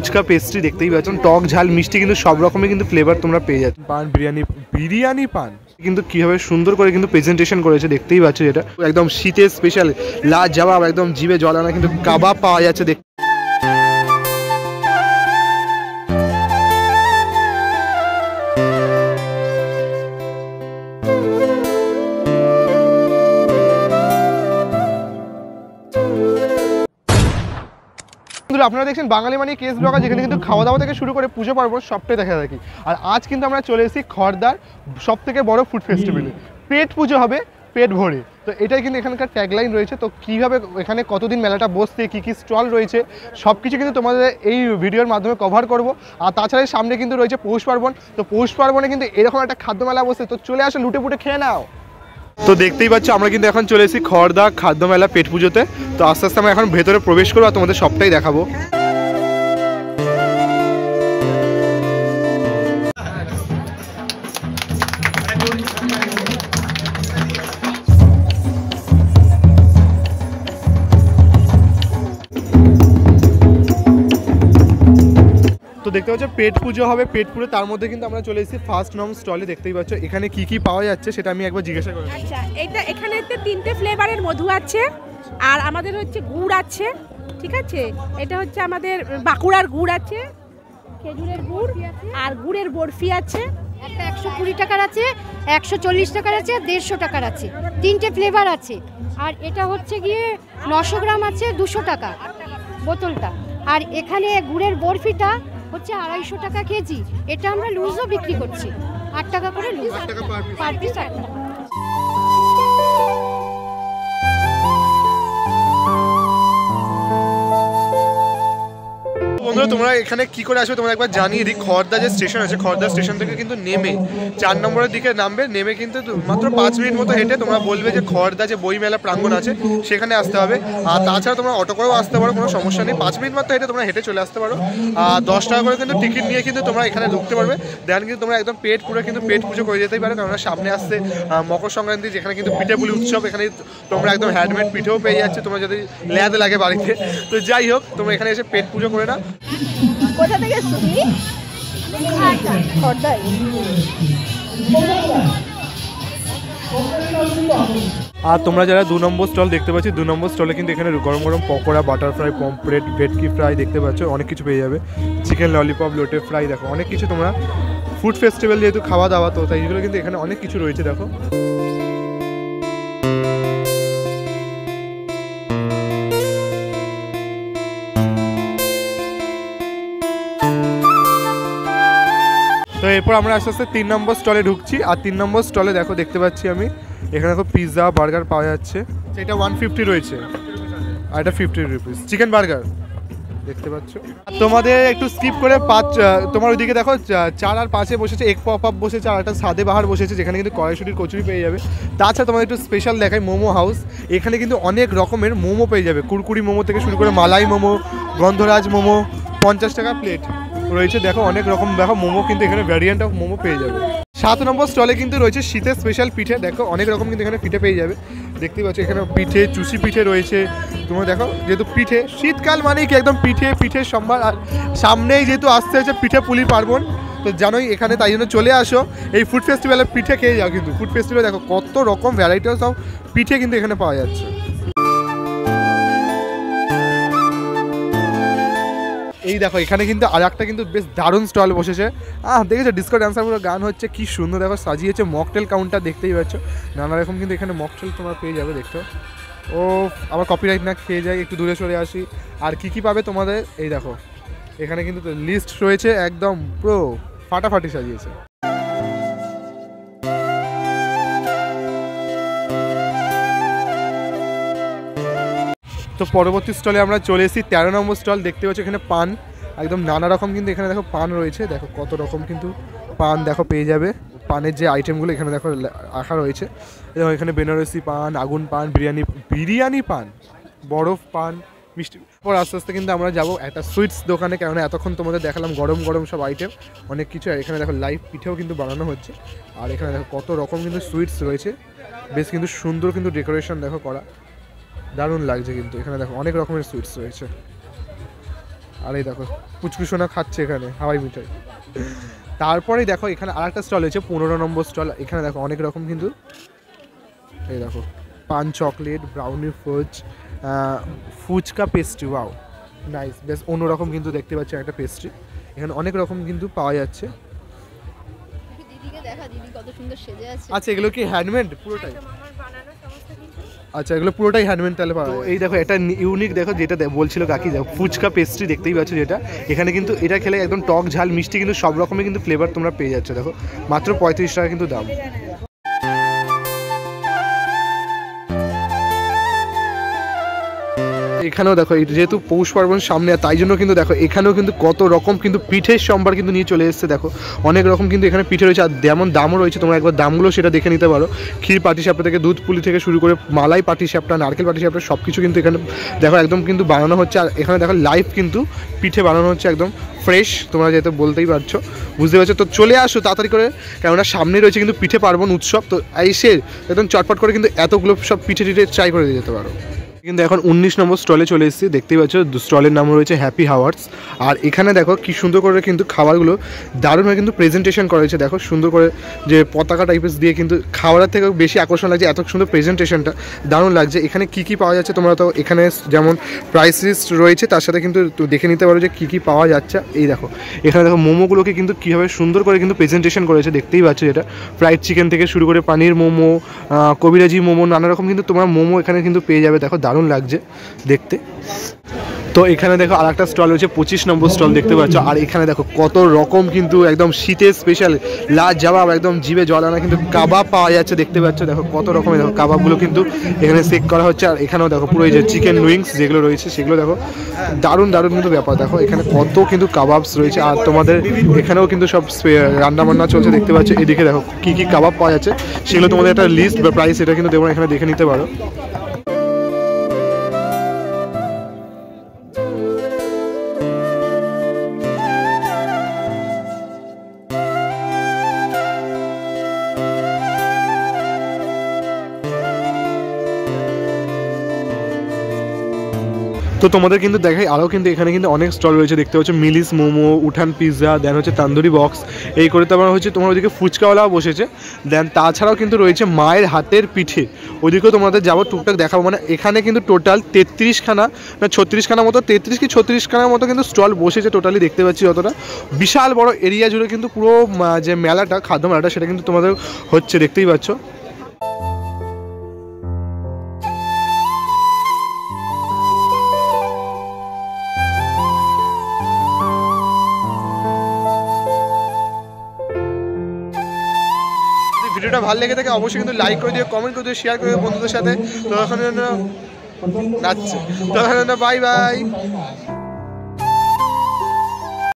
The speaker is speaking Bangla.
ফুচকা পেস্ট্রি দেখতেই পাচ্ছেন। টক ঝাল মিষ্টি কিন্তু সব রকমের কিন্তু ফ্লেভার তোমরা পেয়ে যাচ্ছ। পান বিরিয়ানি বিরিয়ানি পান? কিন্তু কীভাবে সুন্দর করে কিন্তু প্রেজেন্টেশন করেছে দেখতেই পাচ্ছ এটা। একদম শীতের স্পেশাল লাজ জবাব একদম জিভে জল আনা কিন্তু কাবাব পাওয়া যাচ্ছে দেখ বন্ধুরা, আপনারা দেখছেন বাঙালি মানে কেস ব্লগার যেখানে কিন্তু খাওয়া দাওয়া থেকে শুরু করে পুজো পার্বণ সবটাই দেখা থাকি আর আজ কিন্তু আমরা চলে এসেছি খড়দার সব থেকে বড় ফুড ফেস্টিভ্যালে পেট পুজো হবে, পেট ভরে। তো এটাই কিন্তু এখানকার ট্যাগলাইন রয়েছে। তো কীভাবে, এখানে কতদিন মেলাটা বসছে, কী কী স্টল রয়েছে সব কিছু কিন্তু তোমাদের এই ভিডিওর মাধ্যমে কভার করব। আর তাছাড়া সামনে কিন্তু রয়েছে পৌষ পার্বণ। তো পৌষ পার্বণে কিন্তু এরকম একটা খাদ্য মেলা বসে তো চলে আসো লুটে পুটে খেয়ে নাও। তো দেখতেই পাচ্ছ, আমরা কিন্তু এখন চলে এসেছি খড়দা খাদ্য মেলা পেট পুজোতে। তো আস্তে আস্তে আমরা এখন ভেতরে প্রবেশ করব আর তোমাদের সবটাই দেখাবো। দেখতে পাচ্ছ পেট পুজো হবে পেট পুজো তার মধ্যে কিন্তু আমরা চলে এসেছি ফার্স্ট নম স্টলে দেখতেই পাচ্ছ এখানে কি কি পাওয়া যাচ্ছে সেটা আমি একবার জিজ্ঞাসা করি আচ্ছা এটা এখানে হচ্ছে তিনটে ফ্লেভারের মধু আছে আর আমাদের হচ্ছে গুড় আছে ঠিক আছে? এটা হচ্ছে আমাদের বাঁকুড়ার গুড় আছে খেজুরের গুড় আর গুড়ের বরফি আছে। একটা একশো কুড়ি টাকার আছে একশো চল্লিশ টাকার আছে দেড়শো টাকার আছে। তিনটে ফ্লেভার আছে। আর এটা হচ্ছে গিয়ে নশো গ্রাম আছে দুশো টাকা বোতলটা। আর এখানে গুড়ের বরফিটা হচ্ছে আড়াইশো টাকা কেজি। এটা আমরা লুজও বিক্রি করছি। আট টাকা করে লুজ। পার পিস আট টাকা। বন্ধুরা, তোমরা এখানে কি করে আসবে তোমরা একবার জানিয়ে দিই। খর্দা যে স্টেশন আছে খর্দা স্টেশন থেকে কিন্তু নেমে চার নম্বরের দিকে নামবে। নেমে কিন্তু মাত্র পাঁচ মিনিট মতো হেঁটে তোমরা বলবে যে খড়দা যে বইমেলা প্রাঙ্গণ আছে, সেখানে আসতে হবে। আর তাছাড়া তোমরা অটো করেও আসতে পারো, কোনো সমস্যা নেই। পাঁচ মিনিট মাত্র হেঁটে তোমরা হেঁটে চলে আসতে পারো। আর দশ টাকা করে কিন্তু টিকিট নিয়ে কিন্তু তোমরা এখানে ঢুকতে পারবে। দেন কিন্তু তোমরা একদম পেট পুরো কিন্তু পেট পুজো করে যেতেই পারো। কারণ সামনে আসছে মকর সংক্রান্তি, যেখানে কিন্তু পিঠে পুলি উৎসব, এখানে তোমরা একদম হ্যান্ডমেড পিঠেও পেয়ে যাচ্ছে। তোমরা যদি ল্যাদ লাগে বাড়িতে। তো যাই হোক, তোমরা এখানে এসে পেট পুজো করে না কোথা থেকে আর তোমরা যারা দু নম্বর স্টল দেখতে পাচ্ছি, দু নম্বর স্টলে কিন্তু এখানে গরম গরম পকোড়া বাটার ফ্রাই পমপ্লেট ভেটকি ফ্রাই দেখতে পাচ্ছ, অনেক কিছু পেয়ে যাবে। চিকেন ললিপপ লোটে ফ্রাই দেখো, অনেক কিছু তোমরা ফুড ফেস্টিভ্যাল যেহেতু খাওয়া দাওয়া, তো তাই এগুলো কিন্তু এখানে অনেক কিছু রয়েছে, দেখো। এরপর আমরা আস্তে আস্তে তিন নম্বর স্টলে ঢুকছি। আর তিন নম্বর স্টলে দেখো, দেখতে পাচ্ছি আমি, এখানে দেখো পিৎজা বার্গার পাওয়া যাচ্ছে। এটা ওয়ান ফিফটি রয়েছে। আর এটা ফিফটি রুপিস চিকেন বার্গার দেখতে পাচ্ছ? তোমাদের একটু স্কিপ করে পাঁচ তোমার ওইদিকে দেখো চার আর পাঁচে বসেছে, এক পপ আপ বসেছে, আর একটা সাদে বাহার বসেছে, যেখানে কিন্তু কড়াইশুটির কচুরি পেয়ে যাবে। তাছাড়া তোমাদের একটু স্পেশাল দেখায় মোমো হাউস এখানে কিন্তু অনেক রকমের মোমো পেয়ে যাবে। কুরকুরি মোমো থেকে শুরু করে মালাই মোমো, গন্ধরাজ মোমো, পঞ্চাশ টাকা প্লেট রয়েছে। দেখো, অনেক রকম, দেখো, মোমো কিন্তু এখানে ভ্যারিয়েন্ট অফ মোমো পেয়ে যাবে। সাত নম্বর স্টলে কিন্তু রয়েছে শীতের স্পেশাল পিঠে। দেখো, অনেক রকম কিন্তু এখানে পিঠে পেয়ে যাবে। দেখতেই পাচ্ছ এখানে পিঠে, চুষি পিঠে রয়েছে। তোমরা দেখো, যেহেতু পিঠে, শীতকাল মানেই কি একদম পিঠে পিঠে সম্ভার। আর সামনেই যেহেতু আসতে হচ্ছে পিঠে পুলি পার্বণ, তো জানোই এখানে তাই জন্য চলে আসো। এই ফুড ফেস্টিভ্যালে পিঠে খেয়ে যাও কিন্তু। ফুড ফেস্টিভ্যালে দেখো, কত রকম ভ্যারাইটিস অফ পিঠে কিন্তু এখানে পাওয়া যাচ্ছে। এই দেখো, এখানে কিন্তু আর একটা কিন্তু বেশ দারুণ স্টল বসেছে। আহ, দেখেছ ডিসকো ড্যান্সারগুলো গান হচ্ছে কি সুন্দর, দেখো, সাজিয়েছে মকটেল কাউন্টার দেখতেই পাচ্ছ। নানা রকম কিন্তু এখানে মকটেল তোমরা পেয়ে যাবে, দেখছ। ও, আবার কপিরাইট না খেয়ে যাই, একটু দূরে সরে আসি। আর কি কি পাবে তোমাদের? এই দেখো, এখানে কিন্তু লিস্ট রয়েছে, একদম পুরো ফাটাফাটি সাজিয়েছে। তো পরবর্তী স্টলে আমরা চলে এসেছি। তেরো নম্বর স্টল, দেখতে পাচ্ছি এখানে পান। একদম নানা রকম কিন্তু এখানে দেখো পান রয়েছে। দেখো কত রকম কিন্তু পান দেখো পেয়ে যাবে। পানের যে আইটেমগুলো এখানে দেখো রাখা রয়েছে। দেখো এখানে বেনারসি পান, আগুন পান, বিরিয়ানি বিরিয়ানি পান, বরফ পান, মিষ্টি। পর আস্তে আস্তে কিন্তু আমরা যাব একটা সুইটস দোকানে, কেননা এতক্ষণ তোমাদের দেখালাম গরম গরম সব আইটেম অনেক কিছু, আর এখানে দেখো লাইভ পিঠেও কিন্তু বানানো হচ্ছে। আর এখানে দেখো কত রকম কিন্তু সুইটস রয়েছে। বেশ কিন্তু সুন্দর কিন্তু ডেকোরেশন দেখো করা। দারুণ লাগছে কিন্তু। এখানে দেখো অনেক রকমের সুইটস রয়েছে। আর এই দেখো পুচকুসোনা খাচ্ছে এখানে হাওয়াই মিঠাই। তারপরে দেখো এখানে আর একটা স্টল হয়েছে পনেরো নম্বর স্টল এখানে দেখো অনেক রকম কিন্তু। এই দেখো paan chocolate brownie fudge phuchka pastry wow nice বেশ অন্যরকম কিন্তু দেখতে পাচ্ছি একটা পেস্ট্রি এখানে অনেক রকম কিন্তু পাওয়া যাচ্ছে। দিদিকে দেখা দিদি কত সুন্দর সেজে আছে। আচ্ছা এগুলো কি হ্যান্ডমেড পুরোটাই? আচ্ছা এগুলো পুরোটাই হ্যান্ডমেড তাহলে পাওয়া এই দেখো এটা ইউনিক দেখো যেটা বলছিল কাকি দেখো ফুচকা পেস্ট্রি দেখতেই পাচ্ছ যেটা। এখানে কিন্তু এটা খেলে একদম টক ঝাল মিষ্টি কিন্তু সব রকমের কিন্তু ফ্লেভার তোমরা পেয়ে যাচ্ছ দেখো। মাত্র পঁয়ত্রিশ টাকা কিন্তু দাম। এখানেও দেখো যেহেতু পৌষ পার্বণ সামনে তাই জন্য কিন্তু দেখো, এখানেও কিন্তু কত রকম কিন্তু পিঠের সম্ভার কিন্তু নিয়ে চলে এসেছে, দেখো। অনেক রকম কিন্তু এখানে পিঠে রয়েছে, আর যেমন দামও রয়েছে, তোমরা একবার দামগুলো সেটা দেখে নিতে পারো। ক্ষীর পাটি সাপটা থেকে দুধ পুলি থেকে শুরু করে মালাই পাটি সাপটা নারকেল পাটি সাপটা সব কিছু কিন্তু এখানে দেখো, একদম কিন্তু বানানো হচ্ছে, আর এখানে দেখো লাইভ কিন্তু পিঠে বানানো হচ্ছে, একদম ফ্রেশ তোমরা যেহেতু বলতেই পারছ, বুঝতে পারছ? তো চলে আসো তাড়াতাড়ি করে, কেননা সামনে রয়েছে কিন্তু পিঠে পার্বণ উৎসব, তো এসে একদম চটপট করে কিন্তু এতগুলো সব পিঠে টিঠে ট্রাই করে দিয়ে যেতে পারো। কিন্তু এখন উনিশ নম্বর স্টলে চলে এসেছি। দেখতেই পাচ্ছ স্টলের নাম রয়েছে হ্যাপি হাওয়ার্স আর এখানে দেখো কি সুন্দর করে কিন্তু খাবারগুলো, দারুণভাবে কিন্তু প্রেজেন্টেশন করা হয়েছে। দেখো সুন্দর করে যে পতাকা টাইপের দিয়ে কিন্তু খাবারের থেকে বেশি আকর্ষণ লাগছে, এত সুন্দর প্রেজেন্টেশনটা দারুণ লাগছে। এখানে কি কি পাওয়া যাচ্ছে তোমরা তো এখানে যেমন প্রাইস লিস্ট রয়েছে, তার সাথে কিন্তু দেখে নিতে পারো যে কি কি পাওয়া যাচ্ছে। এই দেখো, এখানে দেখো মোমোগুলোকে কিন্তু কীভাবে সুন্দর করে কিন্তু প্রেজেন্টেশন করেছে দেখতেই পাচ্ছ যেটা ফ্রাইড চিকেন থেকে শুরু করে পানির মোমো কবিরাজি মোমো, নানা রকম কিন্তু তোমরা মোমো এখানে কিন্তু পেয়ে যাবে। দেখো দারুণ লাগছে দেখতে। তো এখানে দেখো আর একটা স্টল রয়েছে, পঁচিশ নম্বর স্টল দেখতে পাচ্ছ। আর এখানে দেখো কত রকম কিন্তু একদম শীতের স্পেশাল লাজ জবাব একদম জিভে জল আনা কিন্তু কাবাব পাওয়া যাচ্ছে দেখতে পাচ্ছ। দেখো কত রকমের দেখো কাবাবগুলো কিন্তু এখানে চেক করা হচ্ছে। আর এখানেও দেখো পুরো এই যে চিকেন উইংস যেগুলো রয়েছে, সেগুলো দেখো দারুণ দারুণ কিন্তু ব্যাপার। দেখো এখানে কত কিন্তু কাবাবস রয়েছে। আর তোমাদের এখানেও কিন্তু সব রান্না বান্না চলছে দেখতে পাচ্ছ। এদিকে দেখো কি কি কাবাব পাওয়া যাচ্ছে, সেগুলো তোমাদের একটা লিস্ট বা প্রাইস এটা কিন্তু দেবো এখানে দেখে নিতে পারো। তো তোমাদের কিন্তু দেখাই, আরও কিন্তু এখানে কিন্তু অনেক স্টল রয়েছে, দেখতে পাচ্ছ মিলিস মোমো, উঠান পিৎজা দেন হচ্ছে তান্দুরি বক্স এই করে তোমার হচ্ছে তোমার ওইদিকে ফুচকাওয়ালাও বসেছে দেন তাছাড়াও কিন্তু রয়েছে মায়ের হাতের পিঠে ওইদিকেও তোমাদের যাব টুকটাক দেখাবো মানে এখানে কিন্তু টোটাল তেত্রিশখানা না ছত্রিশখানা মতো, তেত্রিশ কি ছত্রিশখানার মতো কিন্তু স্টল বসেছে টোটালি দেখতে পাচ্ছি যতটা, বিশাল বড় এরিয়া জুড়ে কিন্তু পুরো যে মেলাটা, খাদ্য মেলাটা, সেটা কিন্তু তোমাদের হচ্ছে, দেখতেই পাচ্ছ। ভিডিওটা ভালো লেগে থাকে, অবশ্যই কিন্তু লাইক করে দিও কমেন্ট করে দিও শেয়ার করে দিও বন্ধুদের সাথে। তো এখন যাচ্ছে। তো এখন বাই বাই